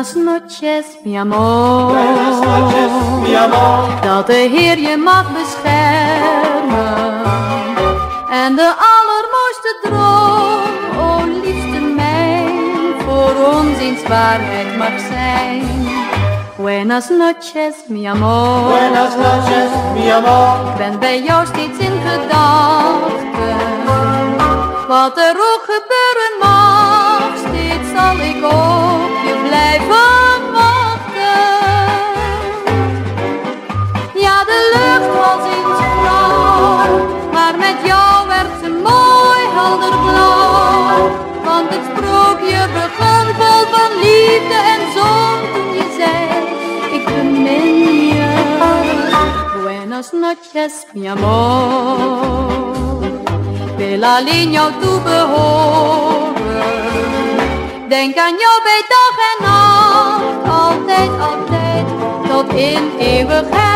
Buenas noches, mi amor. Buenas noches, mi amor. Dat de Heer je mag beschermen. En de allermooiste droom, o liefste mijn, voor ons eens waarheid mag zijn. Buenas noches, mi amor. Buenas noches, mi amor. Ik ben bij jou steeds in gedachten. Wat er ook gebeuren mag, jou werd ze mooi helder blauw. Want het sprookje begon vol van liefde en zon toen je zei, ik bemin je. Buenas noches, mi amor. Wil alleen jou toebehoren. Denk aan jou bij dag en nacht, altijd, altijd, tot in eeuwigheid.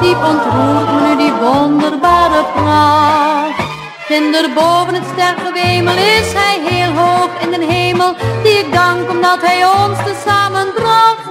Diep ontroert me nu die wonderbare pracht. Kinder boven het stergewemel is hij heel hoog in de hemel, die ik dank omdat hij ons te samen bracht.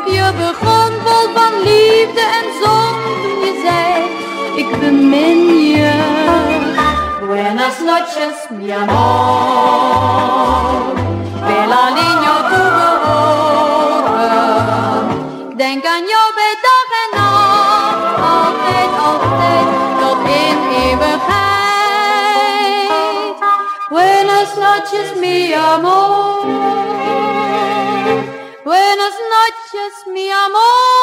Sprookje begon vol van liefde en zon toen je zei, ik bemin je. Buenas noches, mi amor. Alleen jou toebehoren. Ik Denk aan jou bij dag en nacht, altijd, altijd, tot in eeuwigheid. Buenas noches, mi amor. Buenas noches, mi amor.